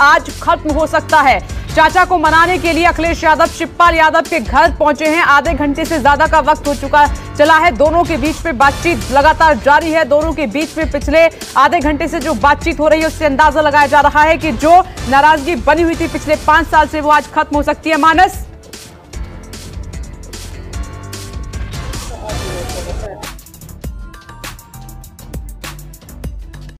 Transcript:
आज खत्म हो सकता है। चाचा को मनाने के लिए अखिलेश यादव शिवपाल यादव के घर पहुँचे हैं। आधे घंटे से ज़्यादा का वक्त हो चुका चला है। दोनों के बीच में बातचीत लगातार जारी है। दोनों के बीच में पिछले आधे घंटे से जो बातचीत हो रही है, उससे अंदाज़ा लगाया जा रहा है कि जो नाराज़गी बनी हुई थी पिछले पाँच साल से, वो आज खत्म हो सकती है। मानस